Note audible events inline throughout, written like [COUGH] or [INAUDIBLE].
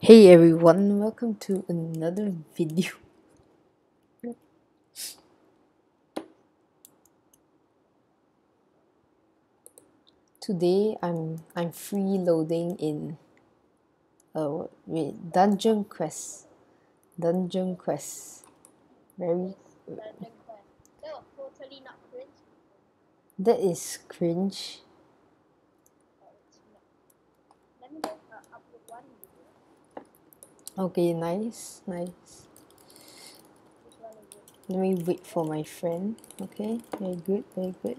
Hey everyone, welcome to another video. Today I'm I'm freeloading in uh wait Dungeon Quest. Dungeon Quest. Very Dungeon Quest. That was totally not cringe. that is cringe. but it's not. Let me just uh, upload one video. Okay, nice, nice. Let me wait for my friend. Okay, very good, very good.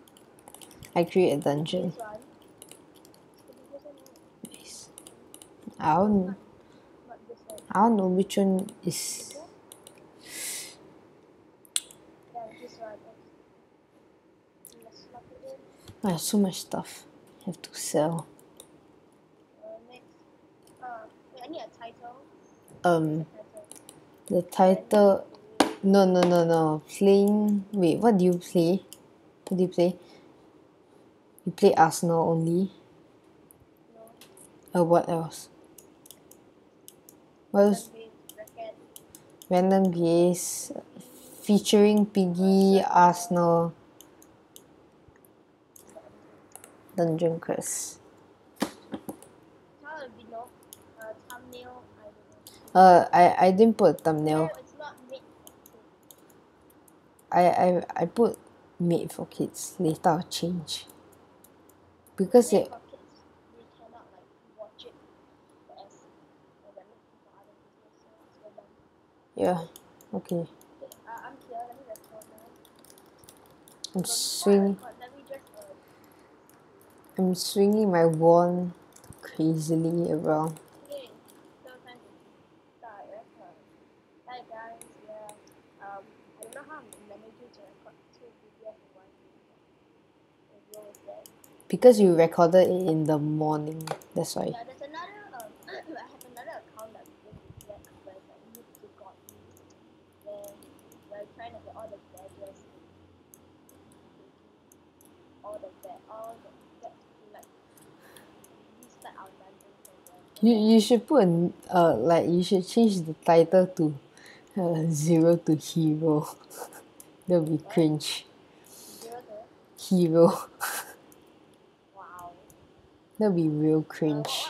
I create a dungeon. Nice. I don't one. I don't know which one is. I have so much stuff have to sell. Uh, next. Uh, I need a title. Um the title no no no no playing wait what do you play? What do you play? You play Arsenal only? Or what else? What else? Random gaze featuring Piggy, Arsenal, Dungeon Quest. How will be no uh, thumbnail? I don't know. Uh I, I didn't put a thumbnail. No, it's not made for kids. I, I I put made for kids. Later I'll change. Because it for kids, we cannot like watch it as when we're looking for other videos. So it's for them. yeah. Okay. Uh, I'm here. Let me record now. I'm But before I swing record, let me just uh, I'm swinging my wand crazily around. okay. So time to start record. Hi guys, yeah. Um, I don't know how I'm managing to record two videos in one video. The rule is that. Because you recorded it in the morning. That's why. Yeah, there's another. Um, I have another account that we didn't get, but it's like need to got me. Then we're trying to get all the badges. All the bad, all you recorded it in the morning that's why [CLEARS THROAT] You you should put uh like you should change the title to uh, zero to hero. [LAUGHS] That'll be cringe. Zero to Hero. [LAUGHS] That'll be real cringe.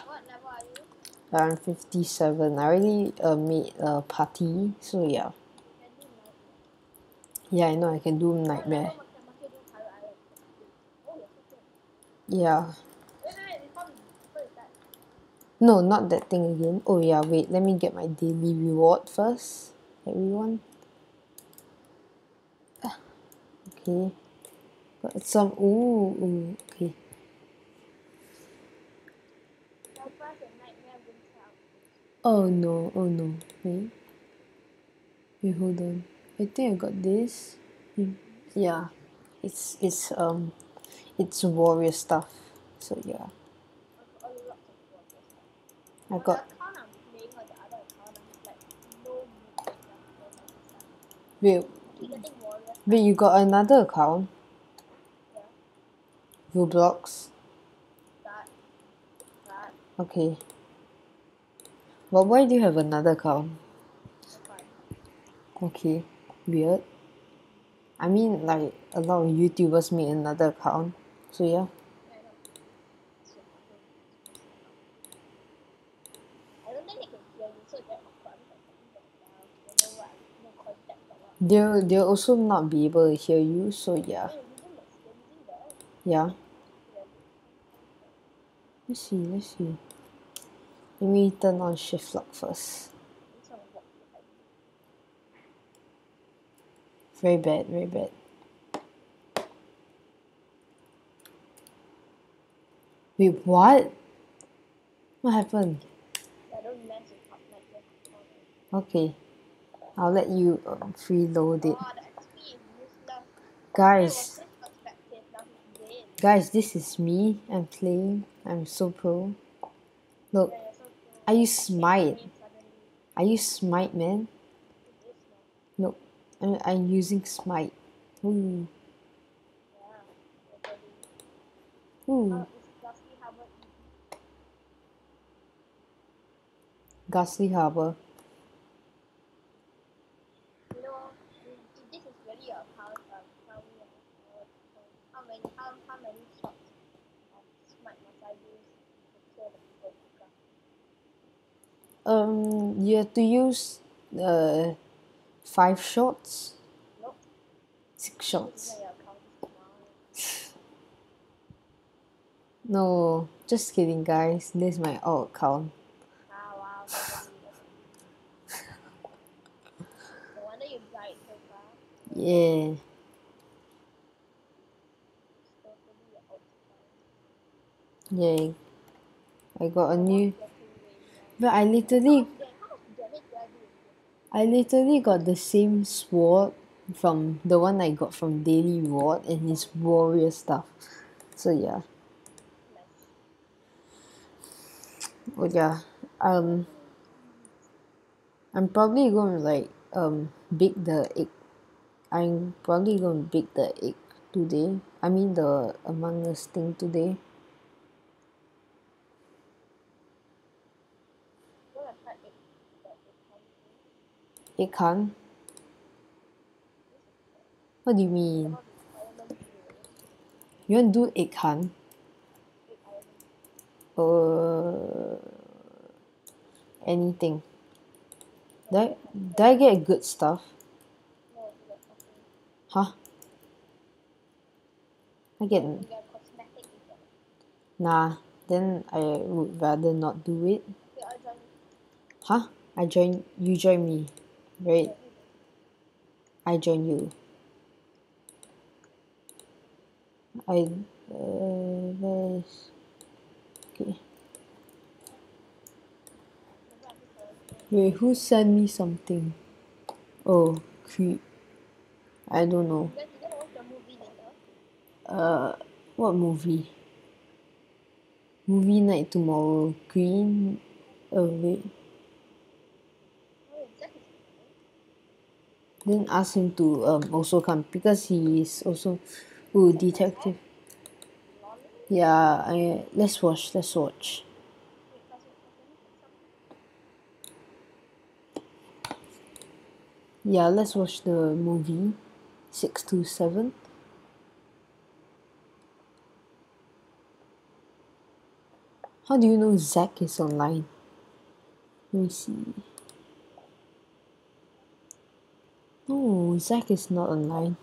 I'm 57. I already uh, made a party, so yeah. Yeah, I know I can do nightmare. Yeah. No, not that thing again. Oh yeah, wait, let me get my daily reward first. Everyone. Ah, Okay. Got some ooh, ooh okay. So first a nightmare winter outfit. Oh no, oh no. Wait. Wait, hold on. I think I got this. Mm, Yeah. It's it's um it's warrior stuff. So yeah. Also, a lot of water stuff. I got the account I'm playing or the other account I'm like no mood to play for my stuff. wait Keep getting warrior stuff. wait you got another account? Yeah. Roblox? That that Okay. But why do you have another account? Okay. Weird. I mean like a lot of YouTubers made another account. So yeah. They'll they'll also not be able to hear you, so. Yeah. Yeah. Let's see, let's see. Let me turn on shift lock first. Very bad, very bad. Wait, what? What happened? Okay. I'll let you um, freeload it. Guys, guys, this is me. I'm playing. I'm so pro. Look, I use smite. I use smite, man. Look, I'm, I'm using smite. Ooh, you're ooh. Oh, Hubbard. Ghastly Harbor. You know, if if this is really a power, um, tell me uh, uh, how many, how, how many shots of smite must I use to kill the people who come? Um, you have to use uh five shots, Nope. six shots. is not your account, this is mine. No, just kidding, guys. This is my old account. Ah, wow, that's really No wonder you died so fast. Yeah. It's totally your old account. Yay. I got a new. But I literally? I literally got the same sword from the one I got from Daily Reward and his warrior stuff. So yeah. Oh yeah. Um. I'm probably gonna like um bake the egg. I'm probably gonna bake the egg today. I mean the Among Us thing today. I'm gonna try egg, the egg Egg hunt? What do you mean? You want to do? Egg element. Uh, anything. Did I, did I get good stuff? Huh? I get nah. Then I would rather not do it. Huh? I join you join me, right? I join you. I uh okay. Wait, who sent me something? Oh, creep. I don't know. Uh, what movie? Movie night tomorrow. Green. Oh wait. Oh, Zack is Then ask him to um also come because he is also ooh detective. Yeah, I let's watch. Let's watch. Yeah, let's watch the movie. Six to seven. How do you know Zach is online? Let me see. Hmm, no, Zach is not online.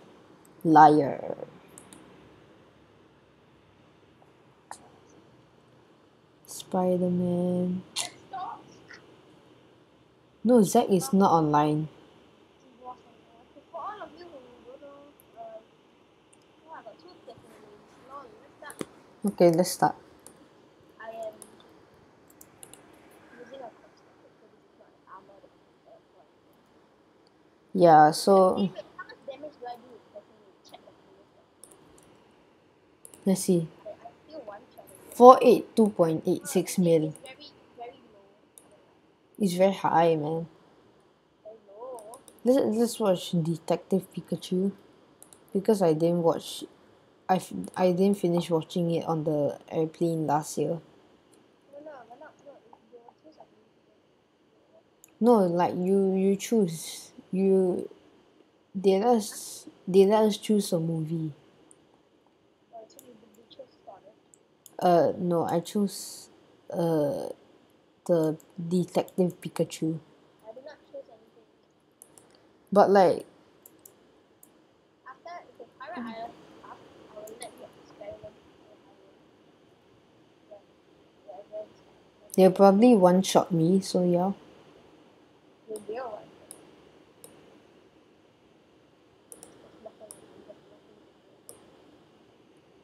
Liar. Spider Man. No, Zach is not online. Okay, let's all of you who don't know, uh, oh, I got two different ways. Lol, let's start. Okay, let's start. I am using a cosmetic, so this is not an armor that uh, what- Yeah, so Wait, wait, how much damage do I do with personally? Check the previous so let's see. Okay, I still one shot it. Four eight two point eight six mil. It's very, very low. It's very high, man. Let's let's watch Detective Pikachu because I didn't watch. I, I didn't finish watching it on the airplane last year. No, no, we're not. No, you will choose like No, like you you choose you. They let us they let us choose a movie. Uh no, I chose uh the Detective Pikachu. But like they'll probably one shot me. So yeah. the real one. There's nothing, there's nothing. Okay. There are two bosses in Pirate Island, so one is the. I don't know, like three, three bosses. Three. Oh my gosh. So after Pirate Island, only the first two bosses. Oh, yeah. Pirate Island is the same size. Come on, one shot. Keep them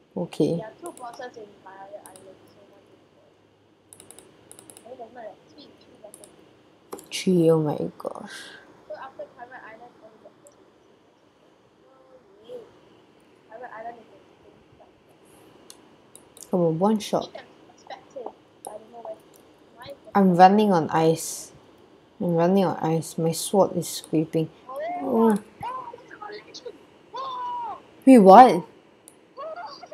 perspective. Oh I don't know where. Why is the I'm running on ice. I'm running on ice. My sword is scraping. Oh, Oh. oh, it's a collection. Oh, Wait, what? oh.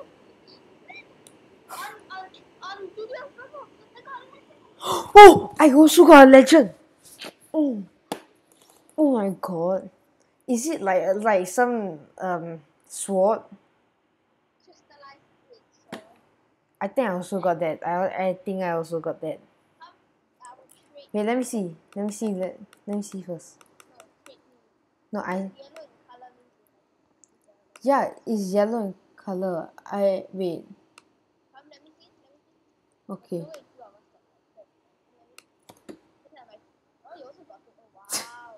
on, on, on video promo, I got a legend. Oh, I also got a legend. Oh, oh my god. Is it like like some um sword? I think I also got that. I I think I also got that. Wait, let me see. Let me see. Let, let me see first. No, I yeah, it's yellow in color. I wait. Okay. No way two of us got that. Let me- Look at my. Oh, you also got it. Oh, wow.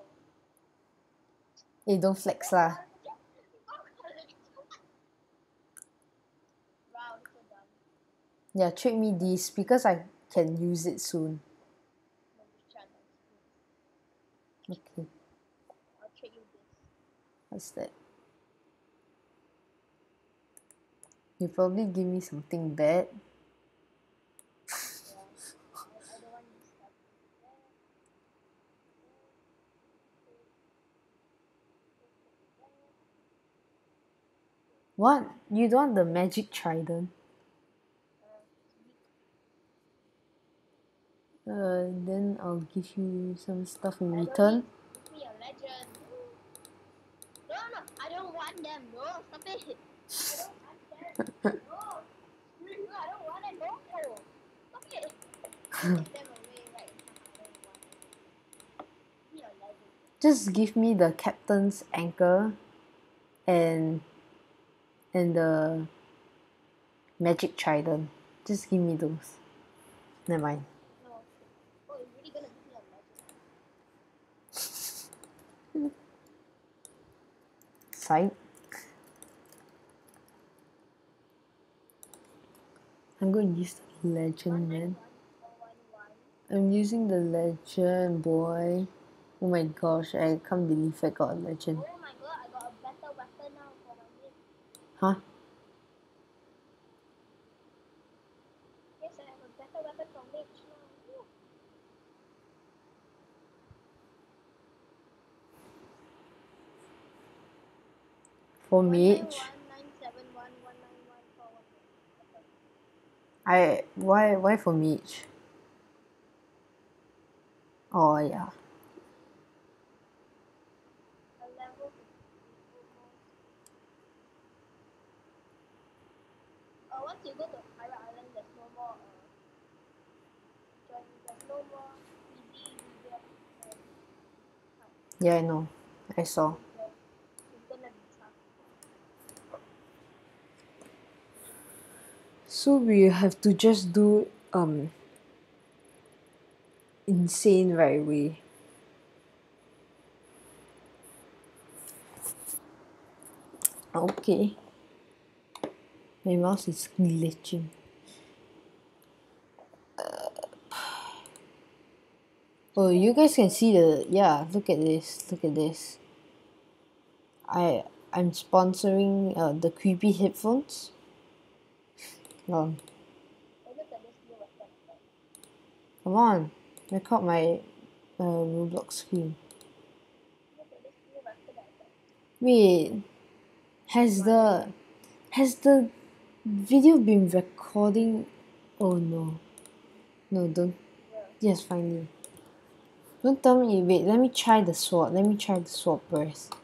Hey, don't flex lah. Yeah, trade me this because I can use it soon. Okay, what's that? You probably give me something bad. Yeah. I, I don't want this stuff. What? You don't want the magic trident? Uh, then I'll give you some stuff in return. Give me a legend. No, no, I don't want them. No, stop it. I don't want them. No. [LAUGHS] Screw I don't want it. No. Stop it. [LAUGHS] Take them away right now. I don't want it. Give me a legend. Just give me the captain's anchor and and the magic trident. Just give me those. Never mind. [LAUGHS] I'm going to use the legend, man. I'm using the legend, boy. Oh my gosh, I can't believe I got a legend. Oh my god, I got a better weapon now for my mate. Huh? Yes, I have a better weapon for mage now. For mage? I why why for mage? Oh yeah. A level 50 almost. Uh, once you go to Pirate Island, there's no more. Uh, join- there's no more easy media. Uh, Yeah, I know. I saw. So we have to just do um insane right away. Okay. My mouse is glitching. Oh, you guys can see the yeah. Look at this. Look at this. I I'm sponsoring uh, the creepy headphones. Weapon. come on, record my uh, Roblox screen. Wait, has the has the video been recording? Oh no, no don't. Yes, finally. Don't tell me. Wait, let me try the sword. Let me try the sword first.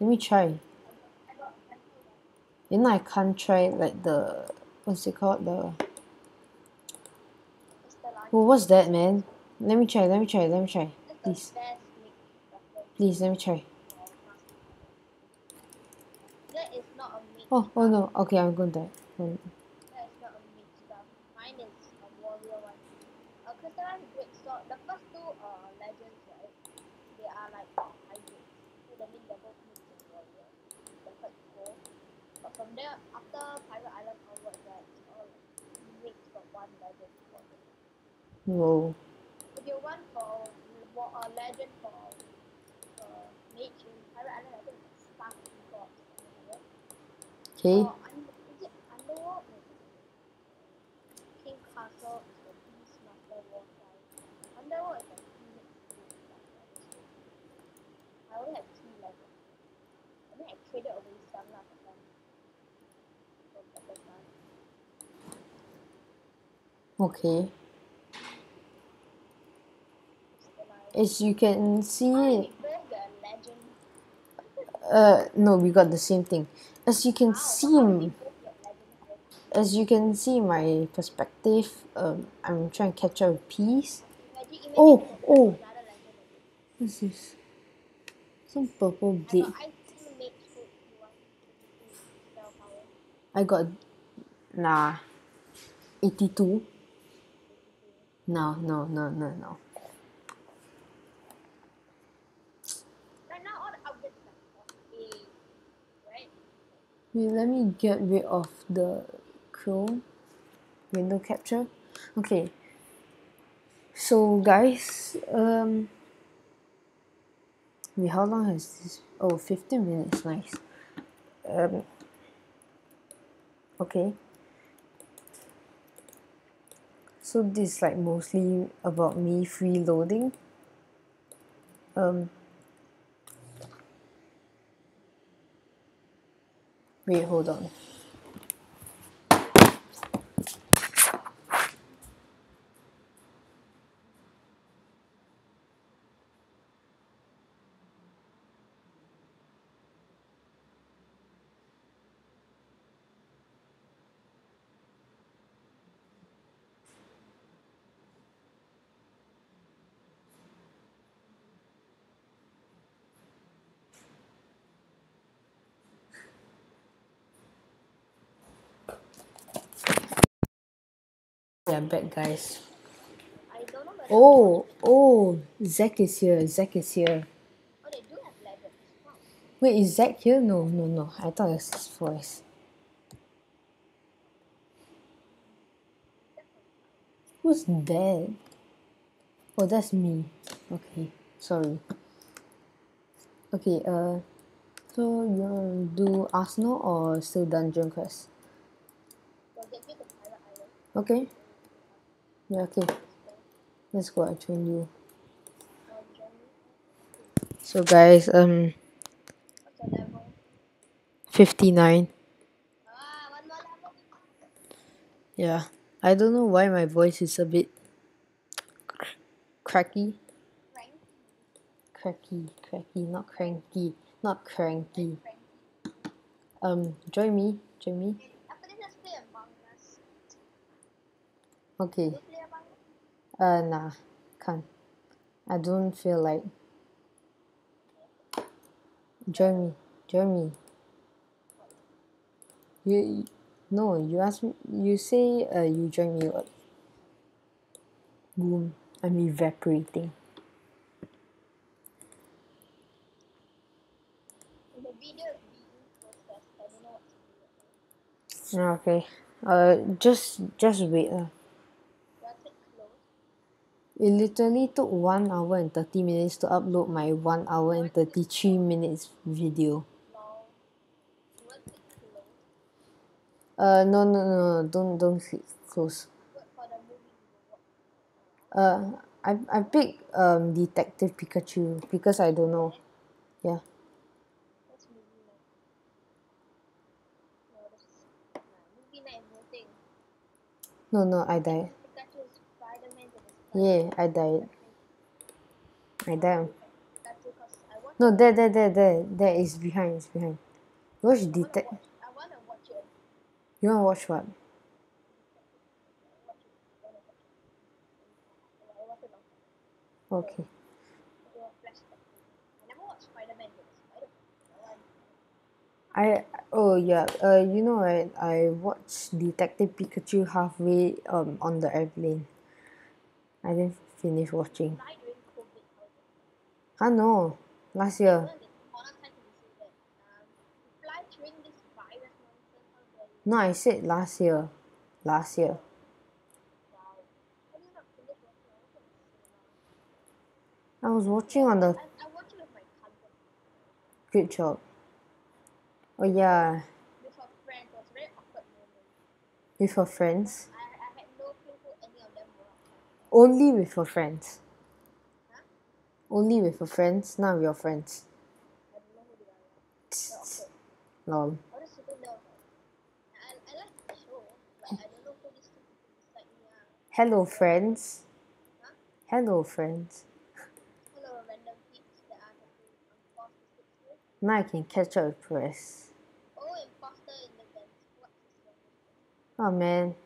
Let me try. I got a better weapon. You know I can't try like the what's it called the. Oh, what's that, man? Let me try. Let me try. Let me try. Please, best mage weapon. please, let me try. That is not a mage Oh, oh no. Okay, I'm going there. Um, That is not a mage stuff. Mine is a warrior one. A crystallized great sword. The first two are legends, right? They are like hybrids. So that means they're both mage and warrior. They're quite cool. But from there, after Pirate Island onwards, right, it's all like mage but one legend for them. whoa. If you want for a legend for uh, mage in Pirate Island, I think it's Spark God. something like that. Okay. Or under, is it Underworld? No. King Castle is the Beastmaster War Cry. Underworld is the Phoenix Beastmaster. I only have two levels. I mean, I traded away some lah for some. For better time. Okay. As you can see uh, no, we got the same thing. As you can see, as you can see my perspective, um, I'm trying to catch up with imagine Oh, oh. What's this? Some purple blade. I got nah. 82. No, no, no, no, no. Right now all the updates are on A, right? Wait, let me get rid of the Chrome window capture. Okay. So guys, um wait, how long has this oh 15 minutes, nice. Um okay. So this is like mostly about me freeloading. Um wait, hold on. Back guys. I don't know whether Oh, oh, Zack is here. Zack is here. oh, they do have legends. Wow. Wait, is Zack here? No, no, no. I thought it was his voice. Who's that? Oh, that's me. Okay, sorry. Okay, uh, so you want to do Arsenal or still Dungeon Quest? They'll get me to Pirate Island. Okay. Yeah, okay. Let's go. I join you. So guys, um, What's your level? fifty nine. Ah, one more level. Yeah, I don't know why my voice is a bit cr- cracky. Cracky, cracky, not cranky, not cranky. Um, join me, join me. After this, let's play Among Us. Okay. You play Among Us? Uh, nah, can't. I don't feel like. Join me, join me. You, no, you ask me. You say uh, you join me. Boom! I'm evaporating. Okay. Uh, just just wait. Uh. It literally took one hour and thirty minutes to upload my one hour and thirty three minutes video. Uh, no, no, no, don't, don't click close. Uh, I, I picked um Detective Pikachu because I don't know. Night? No. No, I died. Pikachu is Spider-Man to the Yeah, I died. I died. I. No, there, there, there, there, there is behind, it's behind. Watch Detect. I. You wanna watch what? I. I. Okay. I. I. I oh yeah. Uh, you know right? I watched Detective Pikachu halfway um on the airplane. I didn't finish watching. It? Ah no, last year. No, I said last year. Last year. I was watching on the good job. Oh yeah, With her friends. It was a very awkward moment. with her friends. I, I had no clue who any of them were. outside. Only with her friends. Huh? Only with her friends, not with your friends. I don't know who they are. They're awkward. Lol. I was super nervous. I, I like the show, but I don't know who these two people beside me are. Hello, friends. Huh? Hello, friends. Hello, random peeps that I have to enforce the six with. Now I can catch up with Press. Oh, imposter in the vents. What's this one? Oh man,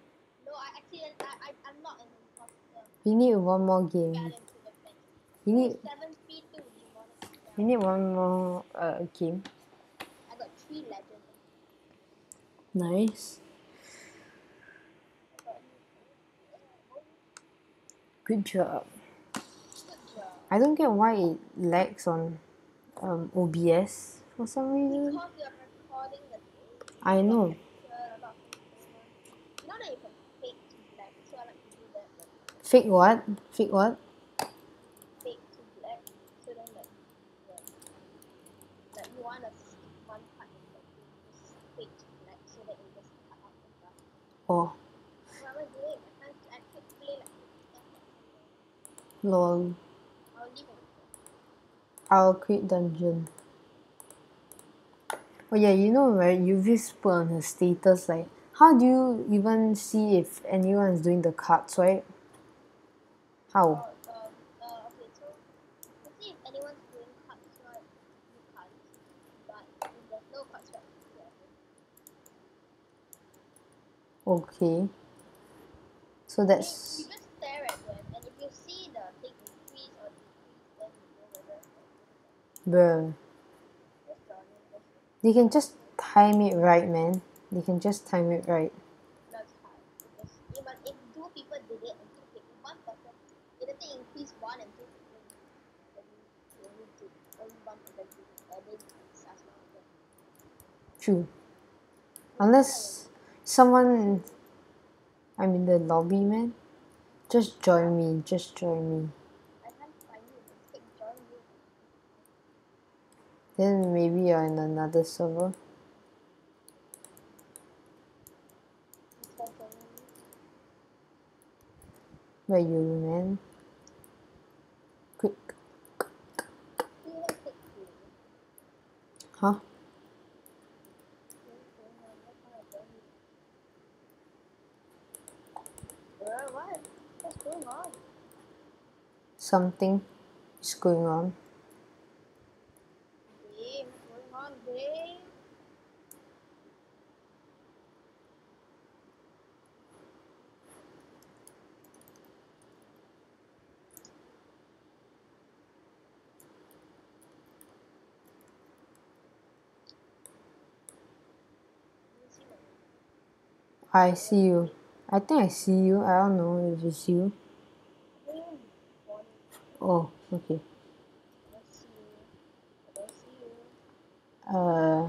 No, I accident. I, I, I'm not an imposter. We need one more game. into the vents. We need Seven feet two. You want it? we need one more uh, game. I got three legends. Nice. Good job. I don't get why it lags on um, OBS for some reason. Because you're recording the thing. I know. Sure, a lot of people want- You know that you can fake to black, so I like to do that. Like, Fake what? Fake what? fake to black, so like, like you want skip one part just fake to black, so that it just. Oh, lol. I'll leave it. I'll create dungeon. Oh yeah, you know right? Yuvis put on her status like, how do you even see if anyone is doing the cards, right? How? Oh, um, uh, okay, so to see if anyone's doing cards right, you can't. But there's no cards right, you. Okay. So that's you just stare at them, and if you see the thing increase or decrease, then you know whether bruh. just done it. Just They can just time it right, man. They can just time it right. that's hard. Because even if two people did it and two people, one person, if the thing increase one and two people, then you only do only one person do it, and then you start one of them. True. Unless someone I'm in the lobby, man. Just join me. Just join me. Then maybe you're in another server. Where you, man? Quick. Huh? Bro, what? What's going on? Something is going on. I see you. I think I see you. I don't know if it's you. I don't even want Oh, okay. Uh,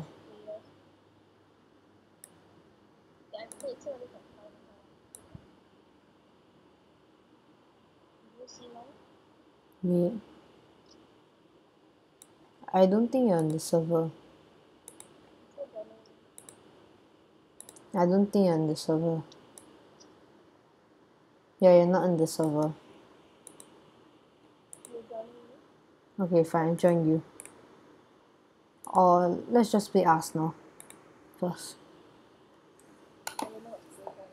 wait. I don't think you're on the server. I don't think you're on the server. Yeah, you're not on the server. you joining me? Okay, fine, join you. Or let's just play Arsenal first. I don't know what's going on.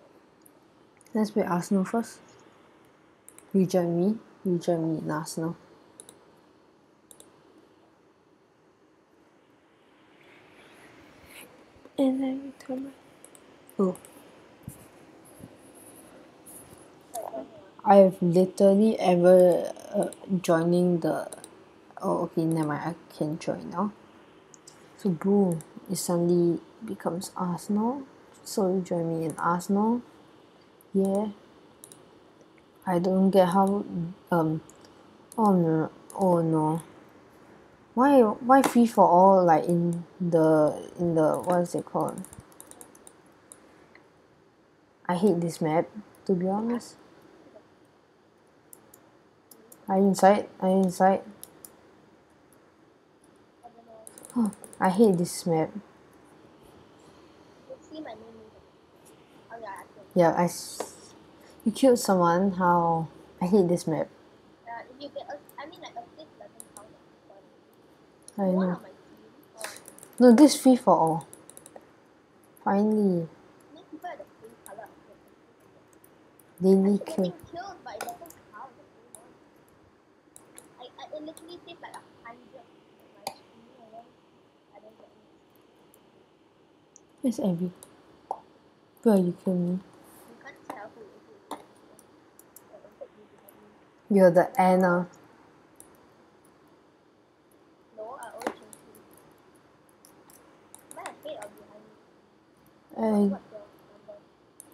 Let's play Arsenal first. You join me. You join me in Arsenal. And then you turn my- Oh, Like, join me. I've literally ever uh, joining the. Oh, okay, never mind. I can join now. So boom, it suddenly becomes Arsenal. So you join me in Arsenal. Yeah. I don't get how um. Oh no! Oh no! Why why free for all like in the in the what is it called? I hate this map. To be honest. Are you inside? Are you inside? I don't know. Oh, I hate this map. Yeah, I You killed someone. How? I hate this map. I know. No, this free for all. Finally. Daily kill. getting killed, but it doesn't count. What's going on? I, I it literally says like a hundred on my screen and then I don't get any. Where's Abby? Where me? You can't tell who it is. So it take you behind me. You're the Anna. No, I always change you. Am I ahead or behind you? Uh, What's your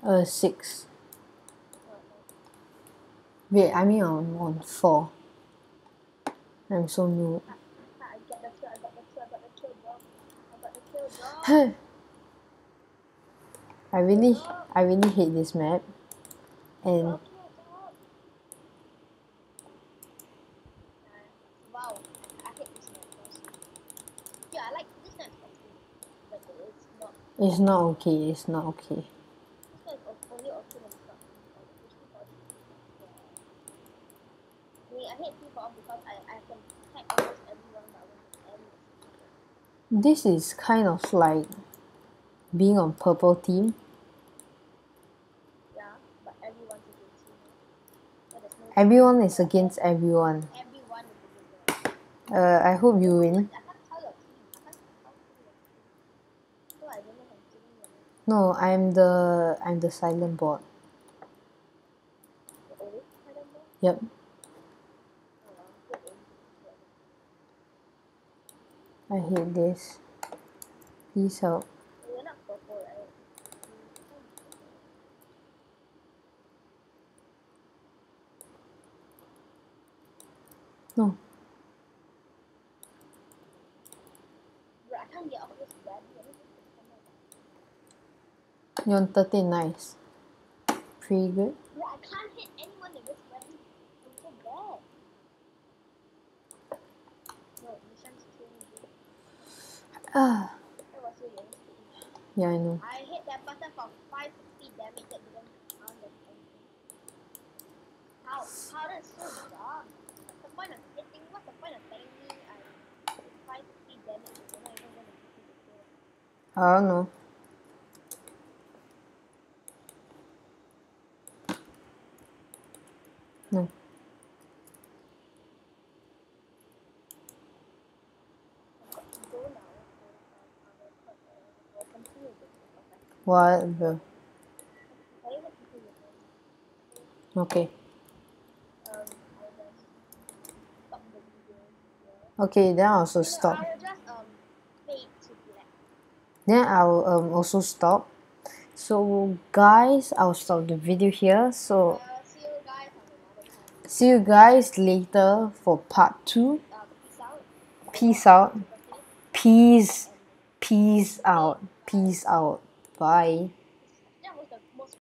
number? uh, six. Wait, I mean on, on four. I'm so new. I really, I really hate this map. And like it's not. okay, it's not okay. This is o- only okay when it's not. like, it's FIFA. Yeah. I mean, I hate FIFA because I, I can tag almost everyone, but when it's end, This is kind of like being on purple team. yeah, but everyone's against you. So there's no Everyone is against everyone. everyone is against you. Uh, I hope you win. I can't tell your team. I can't tell your team. So I don't know if I'm killing your name. No, I'm the I'm the silent bot. The always silent bot? Yep. Well, good aim. Yeah. I hate this. Please help. Oh, You're not purple, right? No. Bro, I can't get off this bed. I need to come back. You're on 13 nice. Pretty good. I can't hit anyone in this bed. I'm so bad. No. Ah, yeah, I know. I hit that button for 550 damage that didn't count as anything. How? How so dumb. The point of? What's the point of telling me I did 550 damage if you're not even gonna hit me the kill? I don't know. No. I've got to go now. So um, I'll record, uh, I'll continue this because I What the? I even continue this. Okay. Um, I'll just stop the video here. Okay, then I'll also stop. Um fade to black. Then I'll um also stop. So guys, I'll stop the video here. So see you guys on another time. see you guys later for part two. Uh, peace out. Peace out. Peace. Peace out. Peace out. Bye.